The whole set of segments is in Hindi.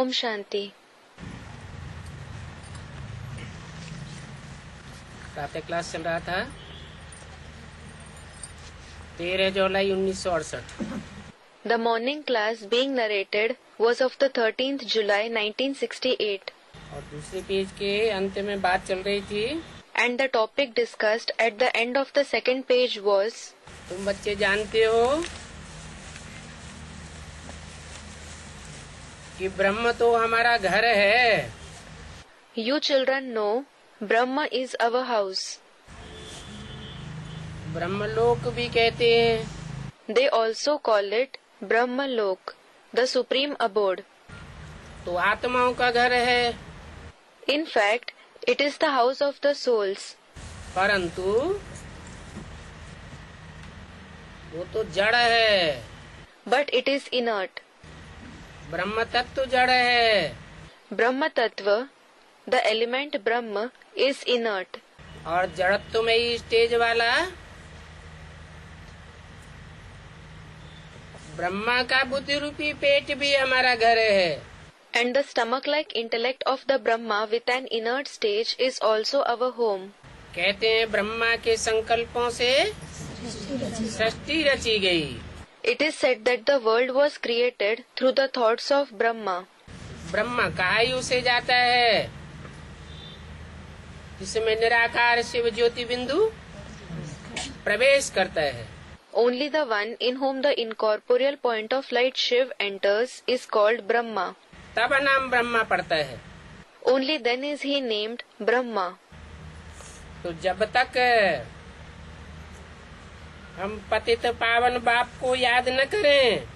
ओम शांति। क्लास चल रहा था। तेरह जुलाई उन्नीस सौ अड़सठ। The morning class being narrated was of the thirteen July nineteen sixty eight और दूसरे पेज के अंत में बात चल रही थी। And the topic discussed at the end of the second page was तुम बच्चे जानते हो कि ब्रह्म तो हमारा घर है। You children know Brahm is our house Brahm Lok भी कहते हैं। दे ऑल्सो कॉल इट ब्रह्म लोक द सुप्रीम अबोर्ड तो आत्माओं का घर है। In fact it is the house of the souls परंतु वो तो जड़ है। बट इट इज़ इनर्ट ब्रह्म तत्व जड़ है। ब्रह्म तत्व the element Brahm is inert और जड़त्व में ही स्टेज वाला। ब्रह्मा का बुद्धि रूपी पेट भी हमारा घर है। And the stomach like intellect of the Brahma with an inert stage is also our home कहते हैं ब्रह्मा के संकल्पों से सृष्टि रची गई। It is said that the world was created through the thoughts of Brahma. Brahma कायु से जाता है जिसमें निराकार शिव ज्योति बिंदु प्रवेश करता है Only the one in whom the incorporeal point of light Shiv enters is called Brahma. तब नाम ब्रह्मा पड़ता है Only then is he named Brahma. तो जब तक हम पति तो पावन बाप को याद न करें।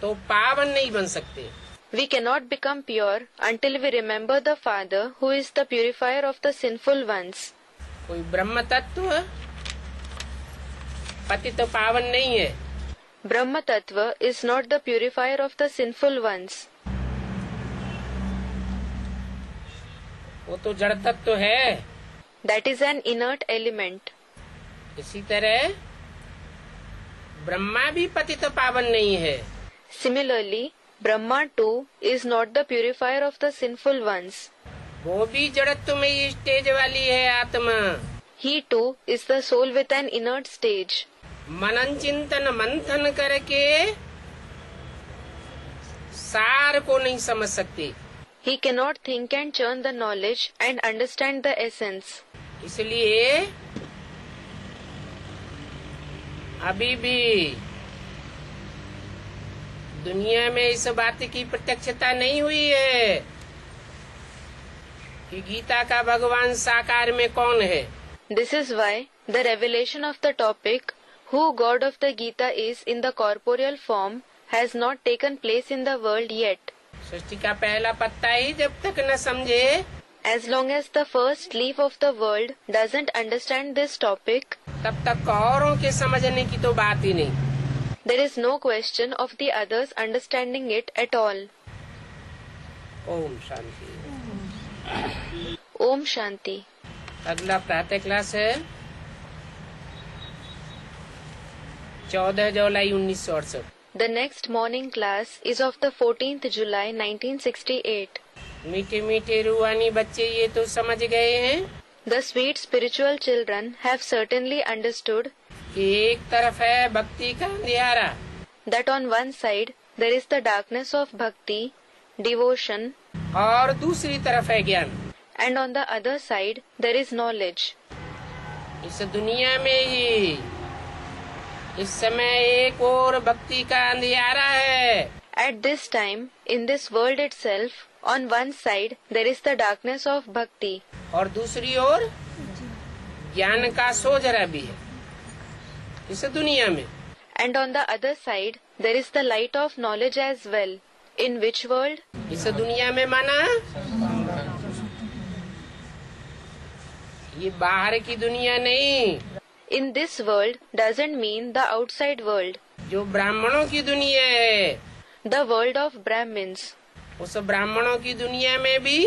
तो पावन नहीं बन सकते। We can not become pure until we remember the father who is the purifier of the sinful ones कोई ब्रह्म तत्व पति तो पावन नहीं है। Brahm tatva is not the purifier of the sinful ones वो तो जड़ तत्व है। That is an inert element इसी तरह ब्रह्मा भी पति तो पावन नहीं है। Similarly Brahma too is not the purifier of the sinful ones वो भी जड़त्व में स्टेज वाली है आत्मा। He too is the soul with an inert stage मनन चिंतन मंथन करके सार को नहीं समझ सकती। He cannot think and churn the knowledge and understand the essence इसलिए अभी भी दुनिया में इस बात की प्रत्यक्षता नहीं हुई है कि गीता का भगवान साकार में कौन है। This is why the revelation of the topic who God of the Gita is in the corporeal form has not taken place in the world yet सृष्टि का पहला पत्ता ही जब तक न समझे As long as the first leaf of the world doesn't understand this topic, तब तक औरों के समझने की तो बात ही नहीं there is no question of the others understanding it at all. Om Shanti Om Shanti. अगला प्रातः क्लास है चौदह जुलाई उन्नीस सौ अड़सठ The next morning class is of the 14th July 1968. मीठे मीठे रूहानी बच्चे ये तो समझ गए हैं। The sweet spiritual children have certainly understood एक तरफ़ है भक्ति का अंधियारा। That on one side there is the darkness of bhakti devotion और दूसरी तरफ़ है ज्ञान। And on the other side there is knowledge इस दुनिया में ही इस समय एक और भक्ति का अंधियारा है। At this time in this world itself on one side there is the darkness of bhakti और दूसरी ओर ज्ञान का सो जरा भी है। इस दुनिया में। And on the other side there is the light of knowledge as well in which world इस दुनिया में माना? ये बाहर की दुनिया नहीं। In this world doesn't mean the outside world जो ब्राह्मणों की दुनिया है। द वर्ल्ड ऑफ़ ब्राह्मण्स वो सब ब्राह्मणों की दुनिया में भी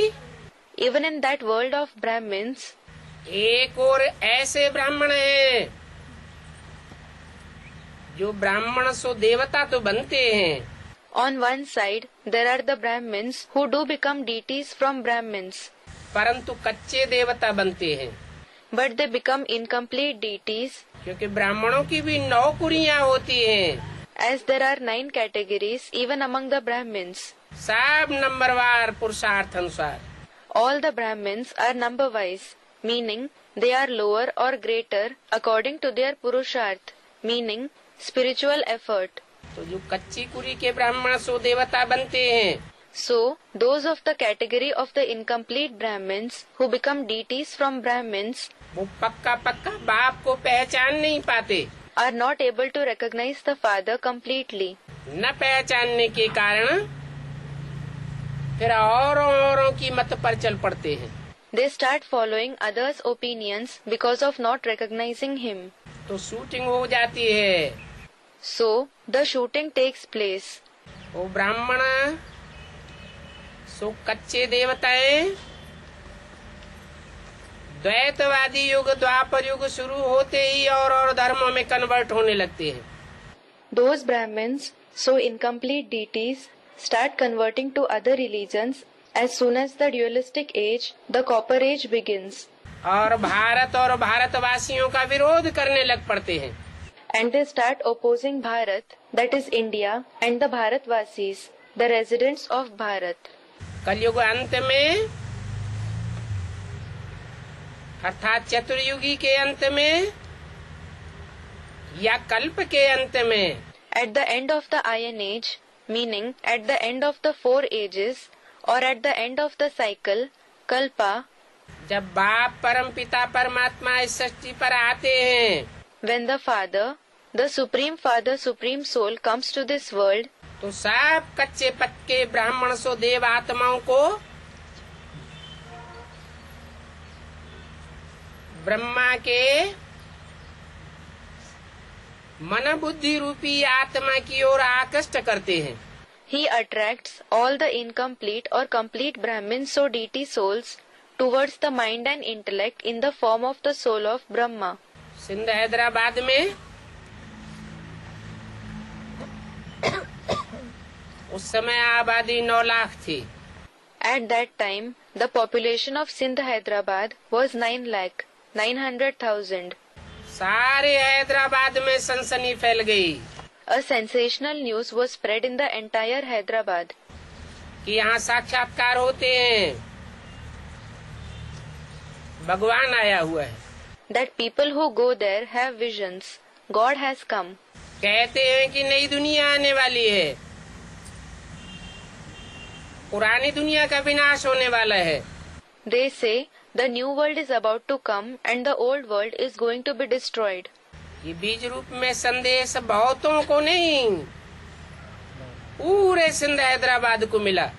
even in that world of Brahmins एक और ऐसे ब्राह्मण है जो ब्राह्मण सो देवता तो बनते हैं। On one side there are the Brahmins who do become deities from Brahmins परंतु कच्चे देवता बनते हैं। But they become incomplete deities क्योंकि ब्राह्मणों की भी नौकरियाँ होती हैं। As there are nine categories even among the Brahmins सब नंबर वार पुरुषार्थ अनुसार। All the Brahmins are number wise meaning they are lower और greater according to their purusharth meaning spiritual effort तो जो कच्ची कुरी के ब्राह्मण सो देवता बनते हैं। So those of the category of the incomplete Brahmins who become deities from Brahmins वो पक्का पक्का बाप को पहचान नहीं पाते। Are not able to recognise the father completely न पहचानने के कारण फिर औरों औरों की मत पर चल पड़ते हैं। They start following others opinions because of not recognising him तो शूटिंग हो जाती है। So the shooting takes place ओ ब्राह्मण सो कच्चे देवताए द्वैतवादी युग द्वापर युग शुरू होते ही और और धर्मों में कन्वर्ट होने लगते हैं। Those Brahmin so incomplete deities start converting to other religions as soon as the dualistic age, the copper age begins. और भारत और भारतवासियों का विरोध करने लग पड़ते हैं And they start opposing Bharat, that is India, and the Bharatvasis, the residents of Bharat. कलयुग अंत में अर्थात चतुर्युगी के अंत में या कल्प के अंत में At the end of the Iron Age, meaning at the end of the four ages, or at the end of the cycle, Kalpa, जब बाप परम पिता परमात्मा इस सृष्टि पर आते हैं when the Father, the Supreme Father, Supreme Soul comes to this world, तो सब कच्चे पक्के ब्राह्मण सो देव आत्माओं को ब्रह्मा के मन बुद्धि रूपी आत्मा की ओर आकृष्ट करते हैं। He attract all the incomplete और complete Brahmin so deity souls towards the mind and intellect in the form of the soul of Brahma Sindh Hyderabad में उस समय आबादी नौ लाख थी। At that time the population of Sindh Hyderabad was nine lakh nine hundred thousand सारे हैदराबाद में सनसनी फैल गई। A sensational news was spread in the entire Hyderabad कि यहाँ साक्षात्कार होते हैं। भगवान आया हुआ है। That people who go there have God has come कहते हैं कि नई दुनिया आने वाली है। पुरानी दुनिया का विनाश होने वाला है। They say the new world is about to come and the old world is going to be destroyed ये बीज रूप में संदेश बहुतों को नहीं पूरे सिंध हैदराबाद को मिला।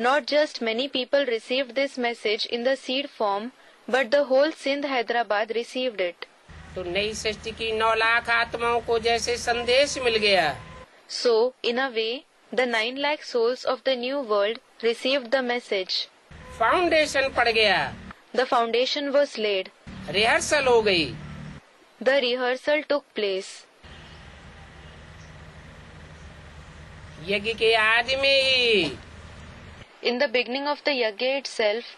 Not just many people receive this message in the seed form but the whole Sindh Hyderabad received it तो नई सृष्टि की नौ लाख आत्माओं को जैसे संदेश मिल गया। So in a way the nine lakh souls of the new world receive the message foundation पड़ गया। The foundation was laid. Rehearsal हो गई The rehearsal took place. यज्ञ के आदि में ही In the beginning of the yajna itself,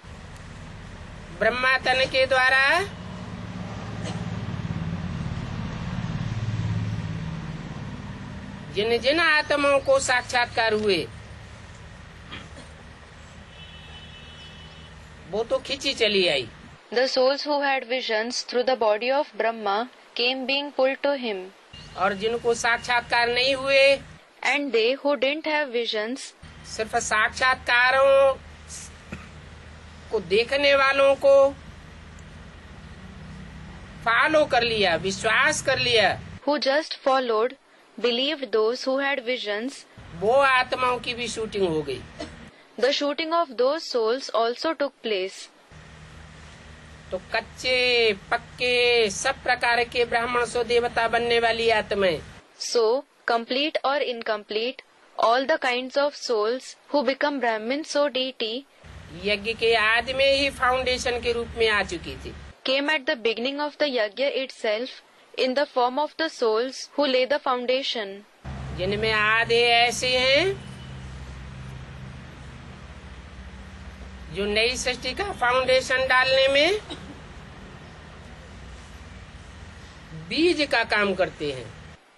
Brahma तन के द्वारा जिन जिन आत्माओं को साक्षात्कार हुए वो तो खींची चली आई। The souls had vision through the body of Brahma came being pull to him और जिनको साक्षात्कार नहीं हुए एंड दे हु डिंट सिर्फ़ साक्षात्कारों को देखने वालों को फॉलो कर लिया विश्वास कर लिया। Who just followed believe those had visions वो आत्माओं की भी शूटिंग हो गई। The shooting of those souls also took place तो कच्चे पक्के सब प्रकार के ब्राह्मण सो देवता बनने वाली आत्माएँ। सो कंप्लीट और incomplete all the kind of souls who become Brahmin so deity T यज्ञ के आदि में ही फाउंडेशन के रूप में आ चुकी थी। Came at the beginning of the yagya itself in the form of the souls who lay the foundation जिनमें आधे ऐसे हैं जो नई सृष्टि का फाउंडेशन डालने में बीज का काम करते हैं।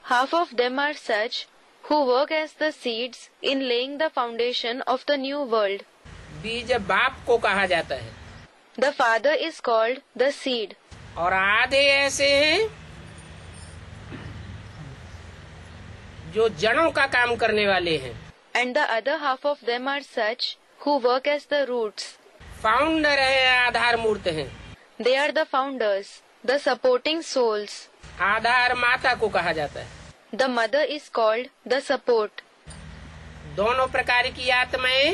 Half of them are such who work as the seeds in laying the foundation of the new world बीज बाप को कहा जाता है। The father is called the seed और आधे ऐसे है जो जड़ों का काम करने वाले हैं। And the other half of them are such who work as the root founder है आधार मूर्त है। They are the founders the supporting souls आधार माता को कहा जाता है। The mother is called the support दोनों प्रकार की यात्राए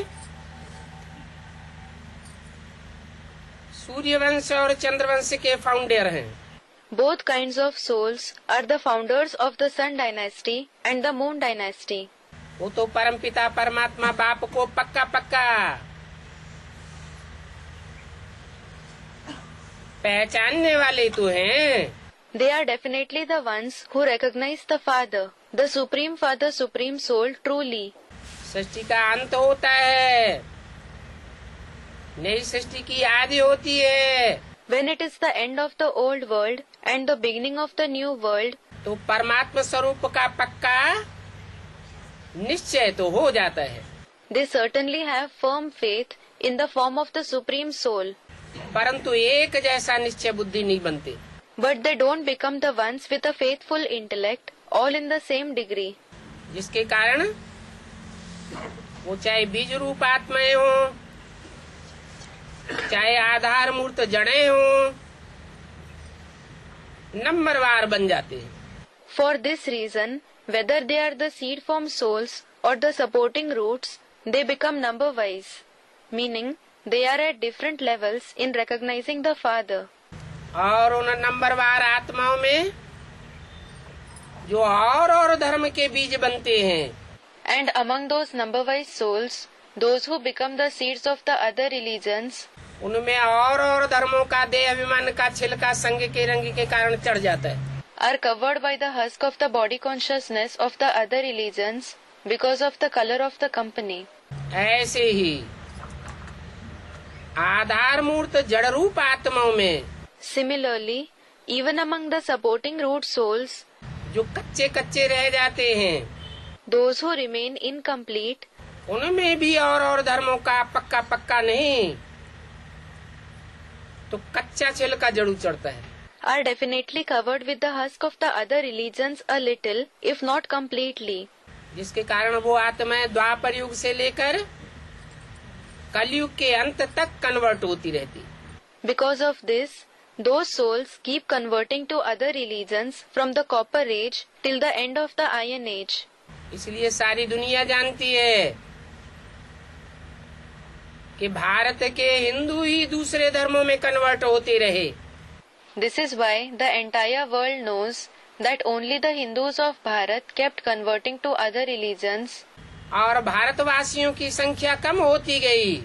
सूर्य वंश और चंद्र वंश के फाउंडर हैं। Both kind of souls are the founders of the sun dynasty and the moon dynasty वो तो परम पिता परमात्मा बाप को पक्का पक्का पहचानने वाले तो है they are definitely the ones who recognise the father the supreme father supreme soul truly सृष्टि का अंत होता है नई सृष्टि की आदि होती है when it is the end of the old world and the beginning of the new world तो परमात्मा स्वरूप का पक्का निश्चय तो हो जाता है। दे सर्टनली है firm faith in the form of the supreme soul परंतु एक जैसा निश्चय बुद्धि नहीं बनते। But they don't become the ones with a faithful intellect all in the same degree जिसके कारण वो चाहे बीज रूप आत्माएँ हो चाहे आधार मूर्त जड़े हो नंबर वार बन जाते हैं। For this reason whether they are the seed form souls or the supporting roots, they become number wise, meaning they are at different levels in recognizing the Father. और उन नंबरवार आत्माओं में जो और और धर्म के बीज बनते हैं And among those number wise souls, those who become the seeds of the other religions, उनमें और और धर्मों का देह अभिमान का छिलका संग के रंग के कारण चढ़ जाता है are covered by the husk of the body consciousness of the other religions because of the color of the company. ऐसे ही आधार मूर्त जड़ रूप आत्माओं में Similarly, even among the supporting root souls, जो कच्चे कच्चे रह जाते हैं those who remain incomplete, उनमें भी और और धर्मों का पक्का पक्का नहीं तो कच्चा छिलका ज़रूर चढ़ता है are definitely covered with the husk of the other religions a little, if not completely. जिसके कारण वो आत्माएँ द्वापर युग से लेकर कलयुग के अंत तक कन्वर्ट होती रहती Because of this, those souls keep converting to other religions from the copper age till the end of the iron age. इसलिए सारी दुनिया जानती है कि भारत के हिंदू ही दूसरे धर्मों में कन्वर्ट होते रहे This is why the entire world knows that only the Hindus of Bharat kept converting to other religions और भारतवासियों की संख्या कम होती गई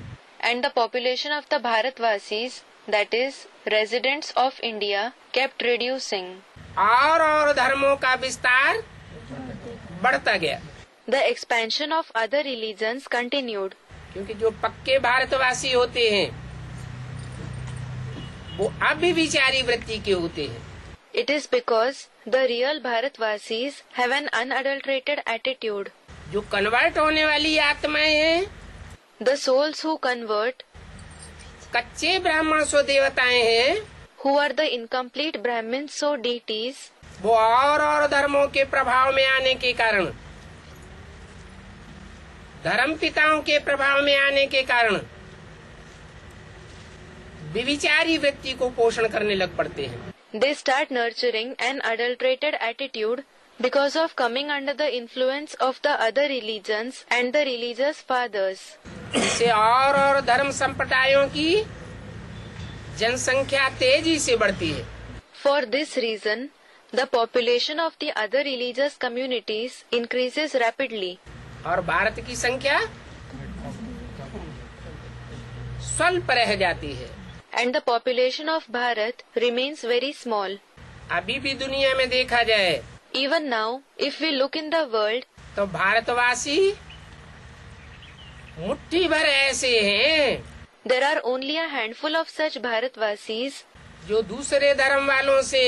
and the population of the Bharatvasis, that is, residents of India, kept reducing. और और धर्मों का विस्तार बढ़ता गया The expansion of other religions continued क्योंकि जो पक्के भारतवासी होते हैं वो अब भी विचारी वृत्ति के होते हैं। It is because the real Bharat वासीज have an unadulterated जो कन्वर्ट होने वाली आत्माएँ हैं द सोल्स हु कन्वर्ट कच्चे ब्राह्मण सो देवताए है हु आर द इनकम्प्लीट ब्राह्मण सो डीटीज वो और और धर्मों के प्रभाव में आने के कारण धर्म पिताओं के प्रभाव में आने के कारण विविचारी व्यक्ति को पोषण करने लग पड़ते हैं। They start nurturing and adulterated attitude because of coming under the influence of the other religion and the religious fathers इससे और और धर्म संप्रदायों की जनसंख्या तेज़ी से बढ़ती है। For this reason the population of the other religious communities increases rapidly और भारत की संख्या स्वल्प रह जाती है। And the population of Bharat remains very small अभी भी दुनिया में देखा जाए even now if we look in the world तो भारतवासी मुट्ठी भर ऐसे हैं। There are only handful of such Bharatvasi जो दूसरे धर्म वालों से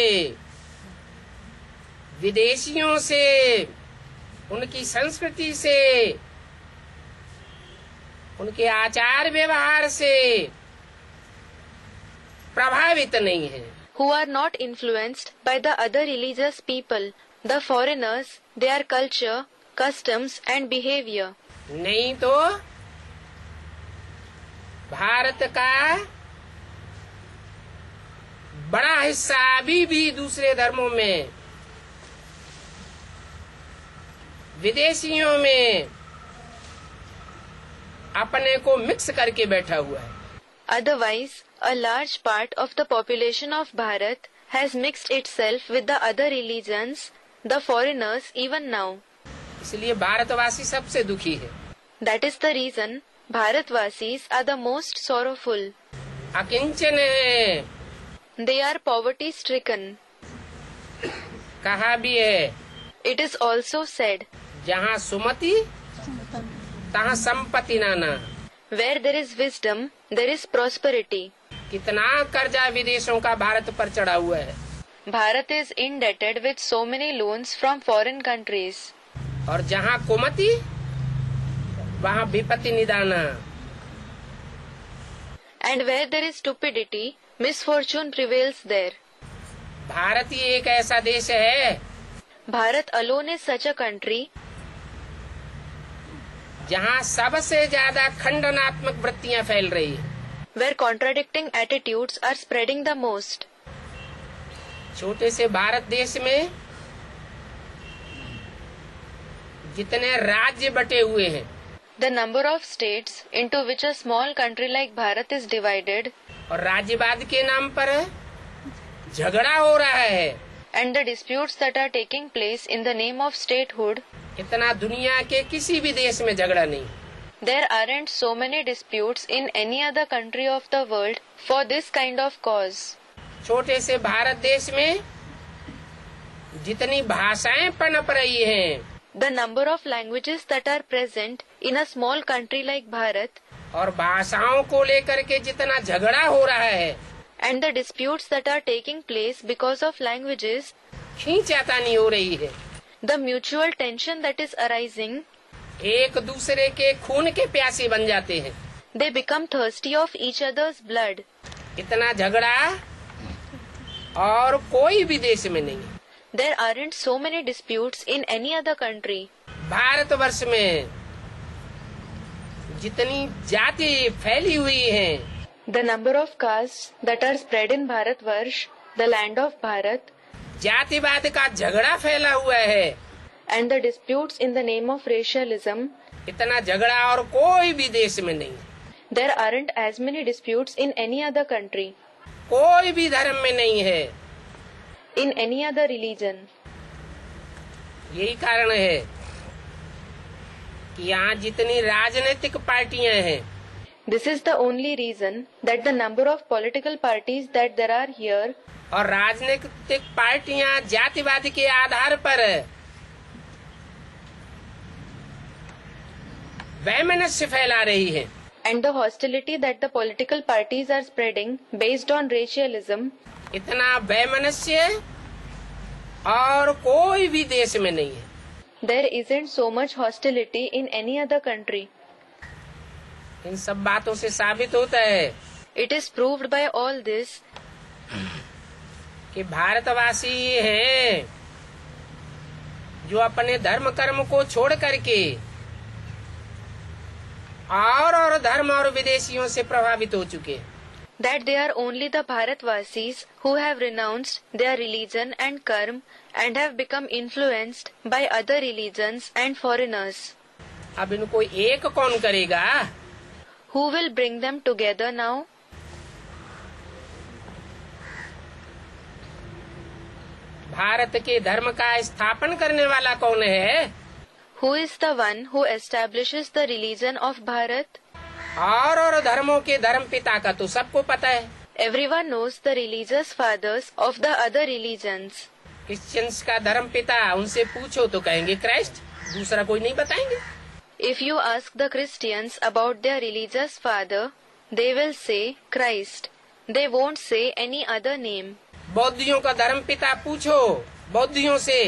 विदेशियों से उनकी संस्कृति से उनके आचार व्यवहार से प्रभावित नहीं है। Who are not influenced by the other religious people the foreigners they are culture customs and behaviour नहीं तो भारत का बड़ा हिस्सा अभी भी दूसरे धर्मों में विदेशियों में अपने को मिक्स करके बैठा हुआ है। Otherwise a large part of the population of Bharat has mixed itself with the other religions, the foreigners even now. इसलिए भारतवासी सबसे दुखी है That is the reason Bharatvasis are the most sorrowful. अकिंचन है They are poverty stricken. कहा भी है It is also said, जहाँ सुमति तहाँ संपत्ति नाना where there is wisdom, there is prosperity. कितना कर्जा विदेशों का भारत पर चढ़ा हुआ है। Bharat is indebted with so many loan from foreign countries और जहाँ कुमति वहाँ विपत्ति निदान। And where there is stupidity misfortune prevails there Bharat ये एक ऐसा देश है। Bharat alone is such a country जहाँ सबसे ज़्यादा खंडनात्मक वृत्तियाँ फैल रही है। Where contradicting attitude are spreading the most छोटे से भारत देश में जितने राज्य बटे हुए हैं the number of state into which a small country like Bharat is divided और राज्यवाद के नाम पर झगड़ा हो रहा है। And the dispute that are taking place in the name of statehood इतना दुनिया के किसी भी देश में झगड़ा नहीं। There are and so many dispute in any other country of the world for this kind of cause छोटे से भारत देश में जितनी भाषाएँ पनप रही है the number of languages that are present in a small country like Bharat और भाषाओं को लेकर के जितना झगड़ा हो रहा है and the dispute that are taking place because of languages खींचाता नहीं हो रही है। The mutual tension that is arising एक दूसरे के खून के प्यासे बन जाते हैं। They become thirsty of each others blood इतना झगड़ा और कोई भी देश में नहीं। There aren't so many dispute in any other country Bharatvarsh में जितनी जाति फैली हुई है the number of caste that are spread in Bharatvarsh the land of Bharat जातिवाद का झगड़ा फैला हुआ है। And the dispute in the name of racialism इतना झगड़ा और कोई भी देश में नहीं। There aren't as many dispute in any other country कोई भी धर्म में नहीं है। इन एनी अदर रिलीजन यही कारण है कि यहाँ जितनी राजनीतिक पार्टियाँ हैं। This is the only reason that the number of political parties that there are here और राजनीतिक पार्टियाँ जातिवाद के आधार पर है। वैमनस से फैला रही है। And the hostility that the political parties are spreading based on racialism इतना वैमनस्य और कोई भी देश में नहीं है। There isn't so much hostility in any other country इन सब बातों से साबित होता है it is proved by all this कि भारतवासी है जो अपने धर्म कर्म को छोड़ करके और और धर्म और विदेशियों से प्रभावित हो चुके that they are only the Bharat वासीज who once have their religion and karma and have become influenced by other religion and foreigners अब इनको एक कौन करेगा? Who will bring them together now Bharat के धर्म का स्थापन करने वाला कौन है? Who is the one who establish the religion of Bharat और और धर्मों के धर्म पिता का तो सबको पता है। Everyone knows the religious fathers of the other religions Christians का धर्म पिता उनसे पूछो तो कहेंगे क्राइस्ट? दूसरा कोई नहीं बताएँगे। If you ask the Christians about their religious father they will say Christ they won't say any other name बौद्धियों का धर्म पिता पूछो बौद्धियों से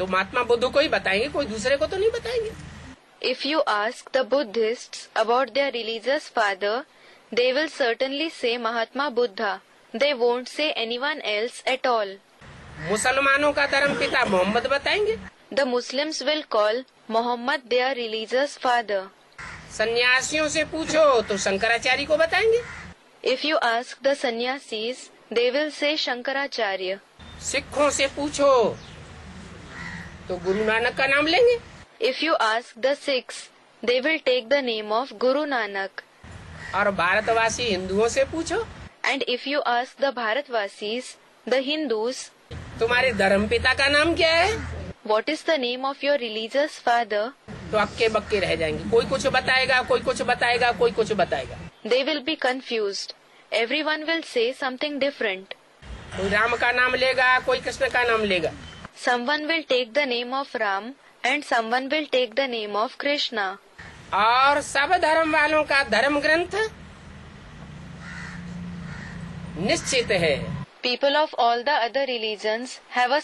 तो महात्मा बुद्ध को ही बताएँगे कोई दूसरे को तो नहीं बताएँगे। If you ask the Buddhist about their religious father they will certainly say Mahatma Buddha they won't say anyone else at all मुसलमानों का धर्म पिता मोहम्मद बताएँगे? The Muslims will call Mohammed their religious father सन्यासियों से पूछो तो शंकराचार्य को बताएँगे। इफ़ यू आस्क द सन्यासी दे विल से शंकराचार्य सिखों से पूछो तो गुरु नानक का नाम लेंगे। If you ask the Sikhs they will take the name of Guru Nanak और भारतवासी हिंदुओं से पूछो। And if you ask the Bharatvasi the Hindus तुम्हारे धर्म पिता का नाम क्या है? What is the name of your religious father तो अक्के बक्के रह जाएँगे। कोई कुछ बताएगा कोई कुछ बताएगा कोई कुछ बताएगा। They will be confuse everyone will say something different कोई राम का नाम लेगा कोई कृष्ण का नाम लेगा। Someone will take the name of Ram and someone will take the name of Krishna. और सब धर्म वालों का धर्म ग्रंथ निश्चित है People of all the other religions have a